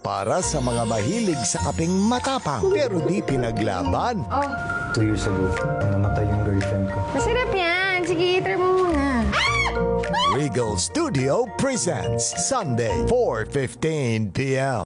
Para sa mga mahilig sa kaping matapang pero di pinaglaban. Oh, Two years ago, namatay yung girlfriend ko. masarap yan. Sige, try mo muna. Regal Studio presents Sunday, 4.15 p.m.